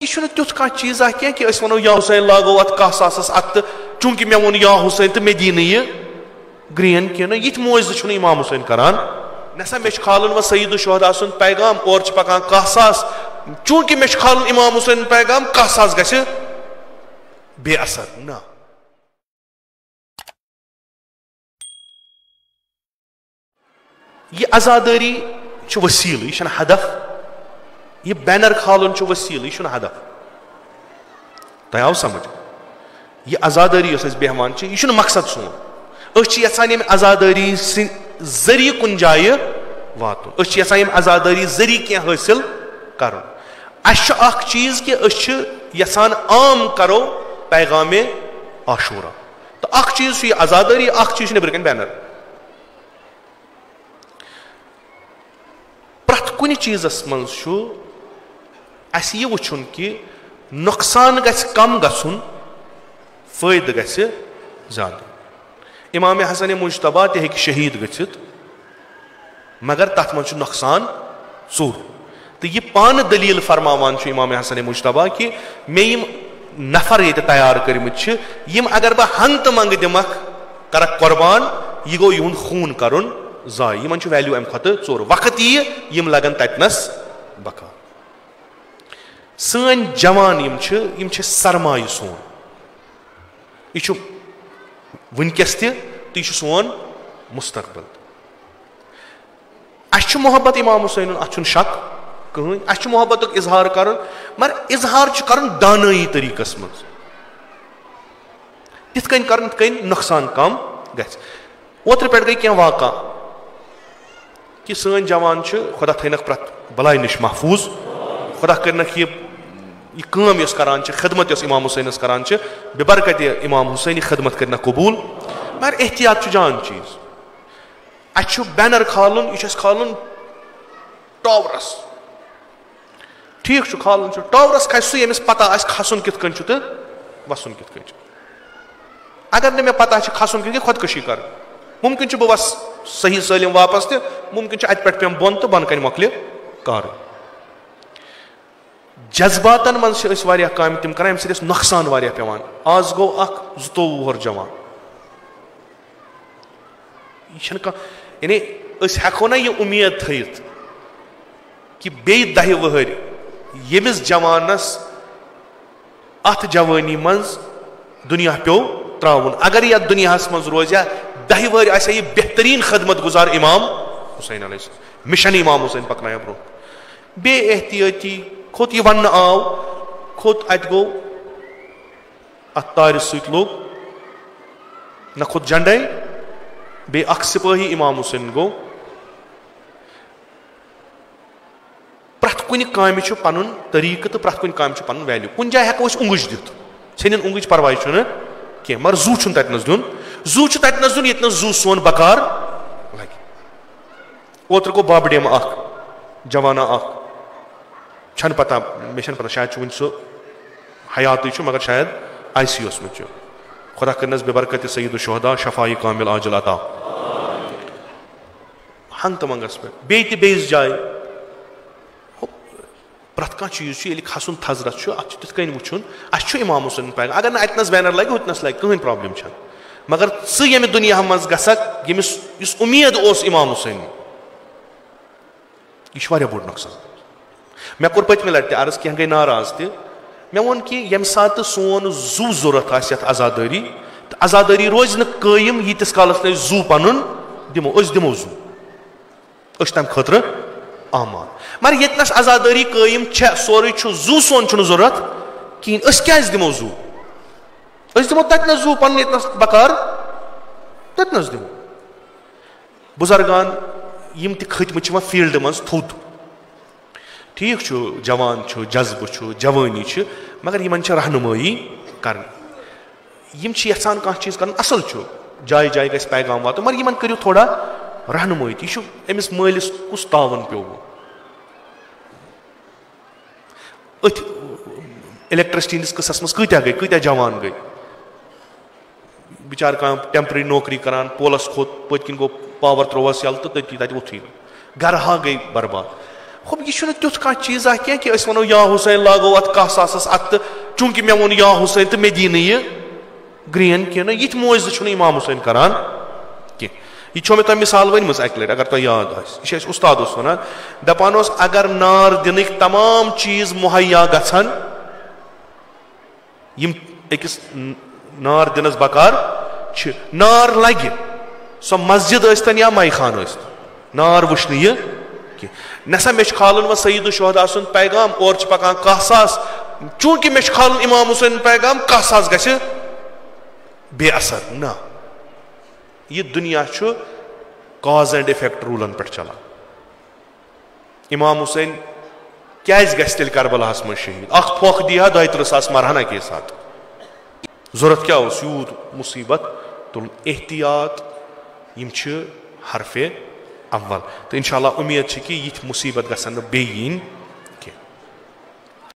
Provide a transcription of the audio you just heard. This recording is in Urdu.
یہ تیت کھانا چیزا کی کہ اس ونو یا حسین لاگو ات کہ ساسس ات چونکہ مے وون یا حسین تو مے دی یہ گرین کی نا یہ موزہ امام حسین کران نسا مے کھالن و سعید الشہدا سن پیغام اور پکان کہ ساس چونکہ مے کھالن امام حسین پیغام کہ ساس گھس بے اثر نا یہ ازاداری وسیل یہ ہدف یہ بینر کھالن وسیل یہ ہدف؟ تہ آو سمجھ۔ یہ ازاداری اس بہوان یہ مقصد سون۔ اچھ یسان یم ازاداری ذریعہ کن جائے واتن اچھ یم ازاداری ذریعہ کی حاصل کرن اچھ اخ چیز کہ اچھ یسان عام کرو پیغام عاشورہ تو اخ چیز یہ ازاداری اخ چیز نبر کن بینر۔ پرت کن چیزس من اس یہ وچھن کہ نقصان گژھِ کم گژھُن، فٲیدٕ گژھِ زیادٕ۔ امام حسن مشتبہ تہِ ہیٚکہِ شہیٖد گٔژھِتھ، مگر تتھ منٛز چھُ نۄقصان ژوٚر۔ تہٕ یہِ پانہٕ دٔلیٖل فرماوان چھُ امام حسن مشتبہ کہِ مےٚ یِم نفر ییٚتہِ تیار کٔرمٕتۍ چھِ، یِم اگر بہٕ ہنٛگ تہٕ منٛگہٕ دِمکھ، کرکھ قۄربان، یہِ گوٚو یِہُنٛد خوٗن کرُن ضایع یِمن چھُ ویلیوٗ امہِ کھۄتہٕ ژوٚر۔ وقت یِیہِ یِم لگن تتنس بکار سٲنۍ جوان یِم چھِ یِم چھِ سرمایہِ سون یہ چھُ ونکس تہِ تہٕ یہِ چھُ سون مستقبل۔ اَسہِ چھُ محبت امام حسین اتھ چھُنہٕ شک کٕہٕنۍ۔ اَسہِ چھُ محبتُک اظہار کرُن، مگر اظہار چھُ کرُن دانٲیی طریٖقس منٛز۔ تِتھ کٔنۍ تِتھ کٔنۍ نۄقصان کم گژھِ۔ اوترٕ پٮ۪ٹھ گٔے کینٛہہ واقع کہ سٲنۍ جوان چھِ، خۄدا تھٲینکھ پرٛٮ۪تھ بلاے نِش محفوٗظ۔ خۄدا کٔرنکھ یہِ یہ کٲم یۄس کران چھِ، خدمت یۄس امام حسینس کران چھِ، بے برکت امام حسینی خدمت کرنا قبوٗل۔ مگر احتیاط چھُ جان چیٖز۔ اَسہِ چھُ بینر کھالُن، یہِ چھُ اَسہِ کھالُن ٹاورس۔ ٹھیٖک چھُ کھالُن چھُ، ٹاورس کھسہِ سُہ، ییٚمِس پتہ آسہِ کھسُن کِتھ کٔنۍ چھُ تہٕ وسُن کِتھ کٔنۍ چھُ۔ اگر نہٕ مےٚ پتہ چھِ کھسُن کِتھ کٔنۍ خۄدکٔشی کرٕنۍ مُمکِن چھُ بہٕ وسہٕ صحیح سٲلِم واپس تہِ، مُمکِن چھُ اَتہِ پٮ۪ٹھ پیٚم بۄن تہٕ بۄنہٕ کنہِ مۄکلہِ کارٕے۔ جذباتن منٛز واریاہ کامہِ تِم کران، ییٚمہِ سۭتۍ اَسہِ نۄقصان واریاہ پیٚوان آز گوٚو اکھ زٕتووُہ وُہر جوان۔ یہِ چھنہٕ کانٛہہ یعنی أسۍ ہٮ۪کو نہ یہِ اُمید تھٲیِتھ کہِ بیٚیہِ دہہِ ؤہٕرۍ ییٚمِس جوانس اتھ جوٲنی منٛز دُنیا پیوٚو تراوُن۔ اگر یتھ دُنیاہس منٛز روزِ ہا دہہِ ؤہٕرۍ آسہِ ہا یہِ بہتریٖن خدمت گُزار امام حُسین علیہ مِشن امام حُسین پکنایا برونٛہہ۔ بیٚیہِ احتِیٲتی کھوٚت یہِ وننہٕ آو کھوٚت اَتہِ گوٚو اَتھ تارِ سۭتۍ لوٚگ نہ کھوٚت جنڈے بیٚیہِ اکھ سِپٲہی اِمام حُسین گوٚو پرٛٮ۪تھ کُنہِ کامہِ چھُ پنُن طٔریٖقہٕ تہٕ پرٛٮ۪تھ کُنہِ کامہِ چھُ پنُن ویلیوٗ کُنہِ جایہِ ہٮ۪کو أسۍ اوٚنٛگٕج دِتھ ژھٕنِن اوٚنٛگٕج چھُنہٕ کینٛہہ مگر زوٗ چھُنہٕ تتہِ دیُن زوٗ چھُ تتہِ نس دیُن ییٚتہِ نس زوٗ سون بکار لگہِ اوترٕ گوٚو بابہٕ ڈیمہٕ اکھ جوانا اکھ چھنہٕ پتہ مےٚ چھنہٕ پتہ شاید چھُ وُنہِ سُہ حیاتٕے چھُ، مگر شاید آی سی یوٗوس منٛز چھُ۔ خۄدا کٔرنس بے برکت سعید الشہدا شفایی کامِل عاجل عطا۔ ہنٛگ تہٕ منٛگس پٮ۪ٹھ بیٚیہِ تہِ بیٚیِس جایہِ پرٛٮ۪تھ کانٛہہ چیٖز چھُ ییٚلہِ کھسُن تھزرس چھُ۔ اتھ چھُ تِتھ کٔنۍ وٕچھُن۔ اسہِ چھُ امام حُسین پیغام اگر نہٕ اتنس بینر لگہِ ہُتنس لگہِ کٕہٕنۍ پرابلم چھنہٕ مگر ژٕ ییٚمہِ دُنیا منٛز گژھکھ ییٚمِس یُس اُمید اوس امام حُسین۔ یہِ چھُ واریاہ بوٚڑ نۄقصان مےٚ کوٚر پٔتمہِ لٹہِ تہِ عرض کینٛہہ گٔے ناراض تہِ مےٚ ووٚن کہِ ییٚمہِ ساتہٕ سون زوٗ ضوٚرتھ آسہِ یتھ آزادٲری تہٕ آزادٲری روزِ نہٕ قٲیِم ییٖتِس کالس نہٕ أسۍ زوٗ پنُن دِمو أسۍ دِمو زوٗ أسۍ چھِ تمہِ خٲطرٕ آمان مگر ییٚتنس آزادٲری قٲیِم چھےٚ سورُے چھُ زوٗ سون چھُنہٕ ضوٚرتھ کِہیٖنۍ أسۍ کیازِ دِمو زوٗ أسۍ دِمو تتنس زوٗ پنُن ییٚتنس بکار تتنس دِمو بُزرگان یِم تہِ کھٔتمٕتۍ چھِ یِوان فیٖلڈٕ منٛز تھوٚد ٹھیٖک چھُ، جوان چھُ، جذبہٕ چھُ، جوٲنی چھِ، مگر یِمن چھِ رہنُمٲیی کرٕنۍ یِم چھِ یژھان کانٛہہ چیٖز کرُن، اصٕل چھُ۔ جایہِ جایہِ گژھِ پیغام واتُن، مگر یِمن کٔرِو تھوڑا رہنُمٲیی تہِ۔ یہِ چھُ أمِس مٲلِس کُس تعاوُن پیوٚو۔ أتھۍ الیکٹرسٹی ہٕنٛدِس قٕصس منٛز کۭتیاہ گٔے، کۭتیاہ جوان گٔے۔ بِچارٕ کانٛہہ ٹیمپرری نوکری کران، پولس کھوٚت، پٔتۍ کِنۍ گوٚو پاور ترووس یَلہٕ تہٕ تٔتی تَتہِ ووٚتھُے نہٕ گرٕ ہا گٔے برباد۔ ہوب یہ چھُنہٕ تیُتھ کانٛہہ چیٖزا کینٛہہ کہِ أسۍ وَنو یا حُسین لاگو اَتھ کاہ ساسَس اَتھ تہٕ چوٗنٛکہِ مےٚ ووٚن یا حُسین تہٕ مےٚ دی نہٕ یہِ گرٛین کینٛہہ نہٕ یِتھۍ موزٕ چھُنہٕ اِمام حُسین کَران کینٛہہ یہ چھو میں تۄہہِ مِثال ؤنمٕژ اَکہِ لَٹہِ اگر تۄہہِ یاد آسہِ یہِ چھِ اَسہِ اُستاد اوس وَنان دَپان اوس اگر نار دِنٕکۍ تمام چیٖز مُہیا گژھن یِم أکِس نار دِنَس بکار چھِ، نار لَگہِ سۄ مسجد ٲسۍتن یا ماے خان ٲسۍتن نار وٕچھ نہٕ یہِ کینٛہہ نسا مےٚ چھُ کھالُن وۄنۍ سعید الشہدا سُنٛد پیغام اورٕ چھِ پکان کاہ ساس چوٗنٛکہِ مےٚ چھُ کھالُن اِمام حُسین پیغام کاہ ساس گژھِ بے اثر، نہ۔ یہ دنیا چھُ کاز اینڈ افیکٹ روٗلن پٮ۪ٹھ چلان اِمام حُسین کیازِ گژھِ تیٚلہِ کربلاہس منٛز شہیٖد؟ اکھ پھۄکھ دی ہا دۄیہِ تٕرٛہ ساس مرہنا کے ساتہٕ ضوٚرتھ کیٛاہ اوس یوٗت مُصیبت تُلُن احتِیاط، یِم چھِ حرفے۔ اول۔ تو انشاءاللہ امید چھ کہ یہ مصیبت گھن گژھن نہٕ